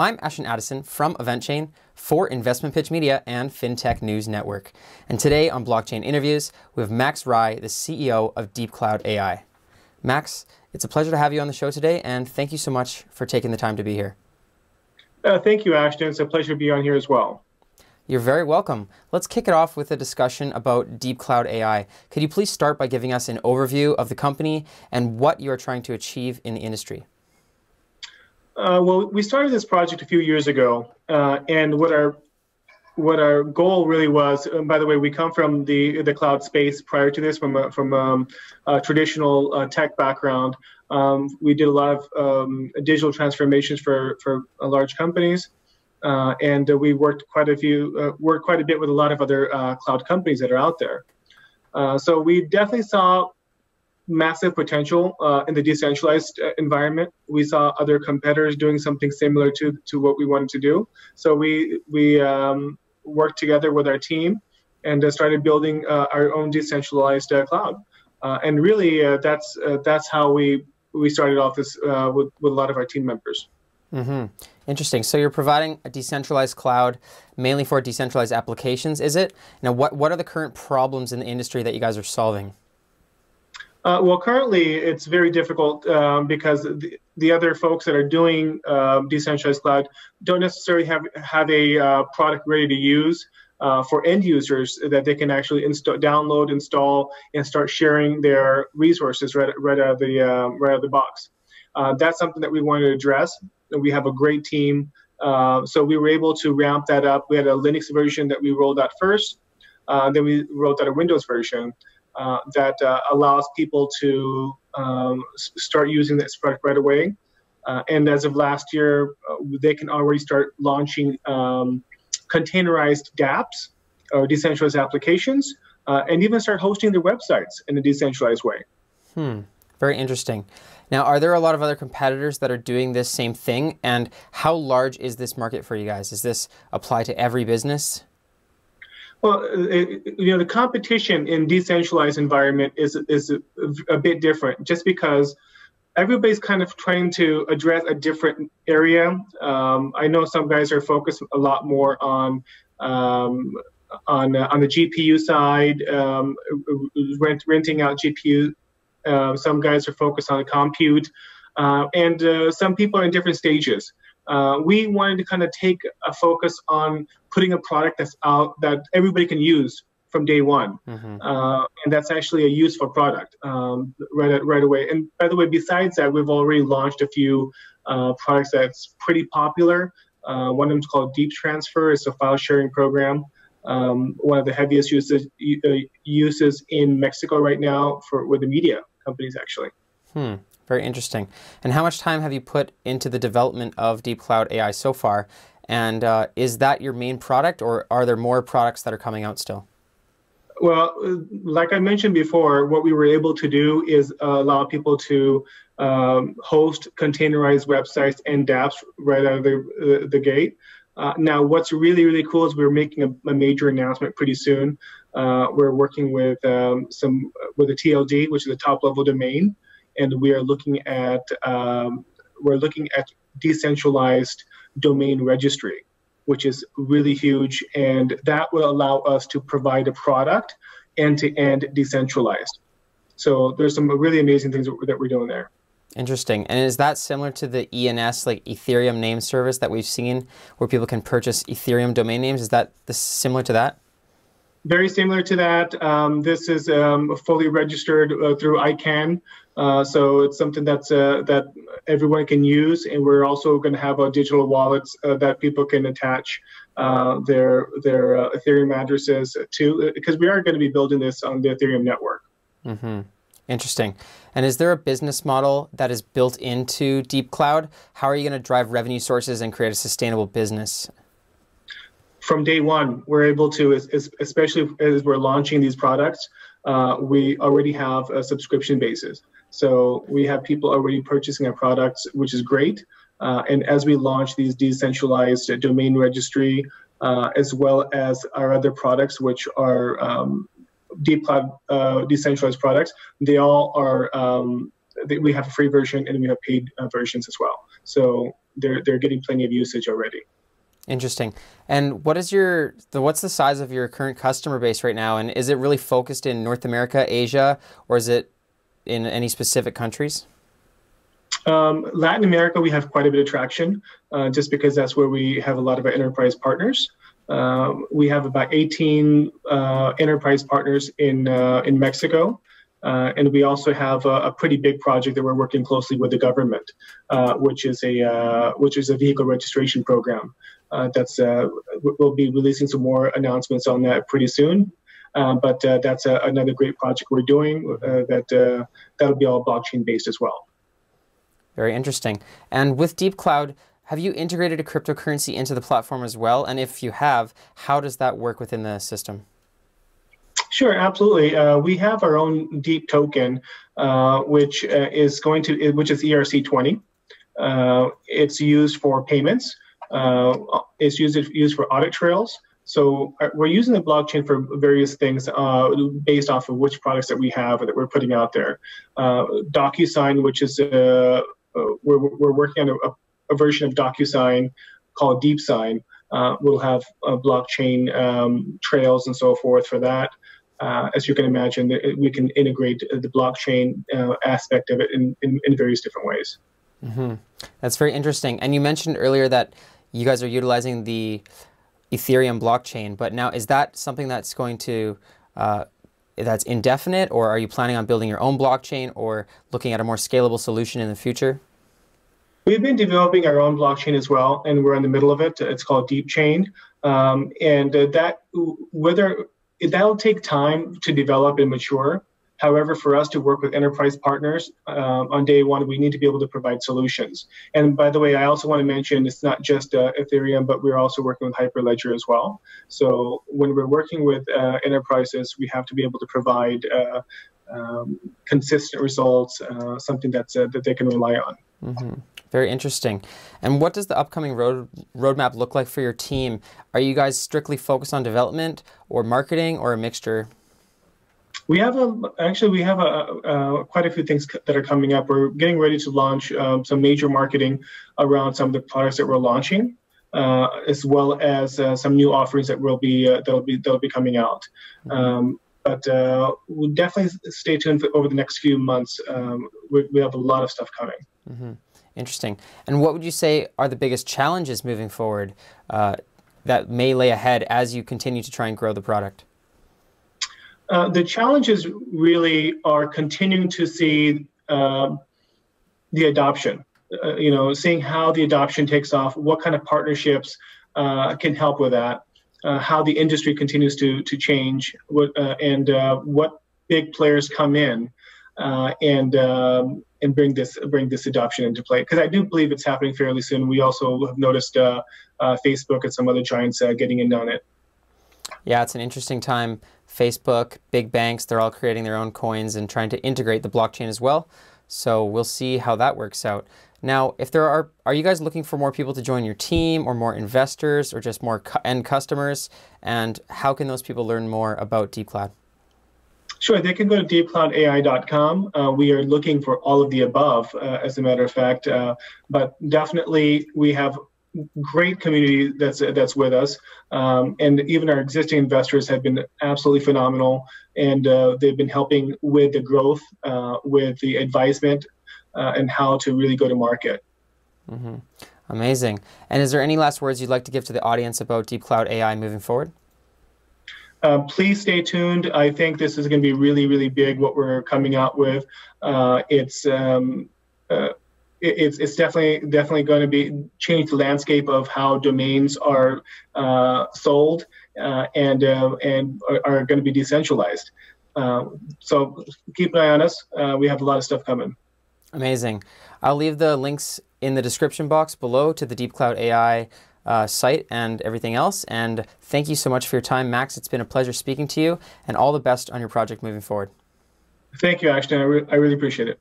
I'm Ashton Addison from EventChain for Investment Pitch Media and FinTech News Network. And today on Blockchain Interviews, we have Max Rye, the CEO of DeepCloud AI. Max, it's a pleasure to have you on the show today, and thank you so much for taking the time to be here. Uh, thank you, Ashton. It's a pleasure to be on here as well. You're very welcome. Let's kick it off with a discussion about DeepCloud AI. Could you please start by giving us an overview of the company and what you are trying to achieve in the industry? Uh, well, we started this project a few years ago, uh, and what our what our goal really was. by the way, we come from the the cloud space prior to this, from a, from um, a traditional uh, tech background. Um, we did a lot of um, digital transformations for for uh, large companies, uh, and we worked quite a few uh, worked quite a bit with a lot of other cloud companies that are out there. so we definitely saw massive potential uh, in the decentralized uh, environment. We saw other competitors doing something similar to to what we wanted to do. So we we um, worked together with our team and uh, started building uh, our own decentralized uh, cloud. Uh, and really, that's that's how we we started off this with with a lot of our team members. Mm-hmm. Interesting. So you're providing a decentralized cloud mainly for decentralized applications, is it? Now, what what are the current problems in the industry that you guys are solving? Uh, well, currently it's very difficult um, because the, the, other folks that are doing uh, decentralized cloud don't necessarily have have a uh, product ready to use uh, for end users that they can actually install, download, install, and start sharing their resources right, right out of the um, right out of the box. Uh, that's something that we wanted to address. We have a great team, uh, so we were able to ramp that up. We had a Linux version that we rolled out first, then we rolled out a Windows version. Uh, that uh, allows people to um, start using this product right away. Uh, and as of last year, they can already start launching um, containerized dApps or decentralized applications, and even start hosting their websites in a decentralized way. Hmm. Very interesting. Now, are there a lot of other competitors that are doing this same thing? And how large is this market for you guys? Does this apply to every business? Well, it, you know, the competition in decentralized environment is is a, a, bit different, just because everybody's kind of trying to address a different area. Um, I know some guys are focused a lot more on um, on uh, on the GPU side, um, rent, renting out GPU. Uh, some guys are focused on compute, uh, and uh, some people are in different stages uh, we wanted to kind of take a focus on putting a product that's out that everybody can use from day one, mm-hmm. uh, and that's actually a useful product um, right right away. And by the way, besides that, we've already launched a few uh, products that's pretty popular. Uh, one of them is called Deep Transfer. It's a file sharing program. Um, one of the heaviest uses uh, uses in Mexico right now for with the media companies actually. Hmm. Very interesting. And how much time have you put into the development of DeepCloud AI so far? And uh, is that your main product, or are there more products that are coming out still? Well, like I mentioned before, what we were able to do is uh, allow people to um, host containerized websites and dApps right out of the, uh, the gate. Uh, now, what's really, really cool is we're making a, a major announcement pretty soon. Uh, we're working with um, some with a TLD, which is a top level domain and we are looking at um, we're looking at decentralized domain registry, which is really huge, and that will allow us to provide a product end-to-end decentralized. So there's some really amazing things that we're doing there. Interesting. And is that similar to the ENS, like Ethereum name service that we've seen, where people can purchase Ethereum domain names? Is that similar to that? Very similar to that. Um, this is um, fully registered uh, through ICANN. Uh, so it's something that's uh, that everyone can use, and we're also going to have a digital wallets uh, that people can attach uh, their their uh, Ethereum addresses to, because we are going to be building this on the Ethereum network. Mm-hmm. Interesting. And is there a business model that is built into Deep Cloud? How are you going to drive revenue sources and create a sustainable business? From day one, we're able to, especially as we're launching these products, uh, we already have a subscription basis. So we have people already purchasing our products, which is great. Uh, and as we launch these decentralized domain registry, uh, as well as our other products, which are um, deep cloud uh, decentralized products, they all are. Um, they, we have a free version and we have paid uh, versions as well. So they're they're getting plenty of usage already. Interesting. And what is your the, what's the size of your current customer base right now? And is it really focused in North America, Asia, or is it in any specific countries? Um, Latin America, we have quite a bit of traction, uh, just because that's where we have a lot of our enterprise partners. Um, we have about 18 uh, enterprise partners in uh, in Mexico, uh, and we also have a, a, pretty big project that we're working closely with the government, uh, which is a uh, which is a vehicle registration program. That's we'll be releasing some more announcements on that pretty soon. but that's another great project we're doing. that that'll be all blockchain based as well. Very interesting. And with Deep Cloud, have you integrated a cryptocurrency into the platform as well? And if you have, how does that work within the system? Sure, absolutely. Uh, we have our own deep token, uh, which uh, is going to, which is ERC20. Uh, it's used for payments. Uh, it's used used for audit trails. So uh, we're using the blockchain for various things based off of which products that we have that we're putting out there. DocuSign, which is we're, we're working on a, a version of DocuSign called DeepSign. Uh, we'll have uh, blockchain um, trails and so forth for that. Uh, as you can imagine, we can integrate the blockchain uh, aspect of it in, in, in various different ways. Mm-hmm. That's very interesting. And you mentioned earlier that you guys are utilizing the Ethereum blockchain, but now is that something that's going to uh, that's indefinite, or are you planning on building your own blockchain, or looking at a more scalable solution in the future? We've been developing our own blockchain as well, and we're in the middle of it. It's called DeepChain, um, and uh, that whether that'll take time to develop and mature. However, for us to work with enterprise partners um, on day one, we need to be able to provide solutions. And by the way, I also want to mention it's not just uh, Ethereum, but we're also working with Hyperledger as well. So when we're working with uh, enterprises, we have to be able to provide uh, um, consistent results, uh, something that's uh, that they can rely on. Mm-hmm. Very interesting. And what does the upcoming road roadmap look like for your team? Are you guys strictly focused on development or marketing or a mixture? We have a actually we have a, a quite a few things that are coming up. We're getting ready to launch um, some major marketing around some of the products that we're launching, uh, as well as uh, some new offerings that will be uh, that'll be that'll be coming out. Mm-hmm. Um, but uh, we'll definitely stay tuned for, over the next few months. Um, we, we, have a lot of stuff coming. Mm-hmm. Interesting. And what would you say are the biggest challenges moving forward uh, that may lay ahead as you continue to try and grow the product? Uh, the challenges really are continuing to see uh, the adoption. Uh, you know, seeing how the adoption takes off, what kind of partnerships uh, can help with that, uh, how the industry continues to to change, what, and what big players come in and um, and bring this bring this adoption into play because I do believe it's happening fairly soon. We also have noticed Facebook and some other giants getting in on it. Yeah, it's an interesting time. Facebook, big banks, they're all creating their own coins and trying to integrate the blockchain as well. So we'll see how that works out. Now, if there are, are you guys looking for more people to join your team or more investors or just more end customers? And how can those people learn more about Deep Cloud? Sure, they can go to deepcloudai.com. Uh, we are looking for all of the above, uh, as a matter of fact. Uh, but definitely, we have great community that's that's with us, um, and even our existing investors have been absolutely phenomenal, and uh, they've been helping with the growth, uh, with the advisement, uh, and how to really go to market. Mm-hmm. Amazing. And is there any last words you'd like to give to the audience about Deep Cloud AI moving forward? Uh, please stay tuned. I think this is going to be really, really big. What we're coming out with, uh, it's um, uh, it's it's definitely definitely going to be change the landscape of how domains are uh, sold uh, and uh, and are, are, going to be decentralized. so keep an eye on us. we have a lot of stuff coming. Amazing. I'll leave the links in the description box below to the Deep Cloud AI uh, site and everything else. And thank you so much for your time, Max. It's been a pleasure speaking to you, and all the best on your project moving forward. Thank you, Ashton. I, re I really appreciate it.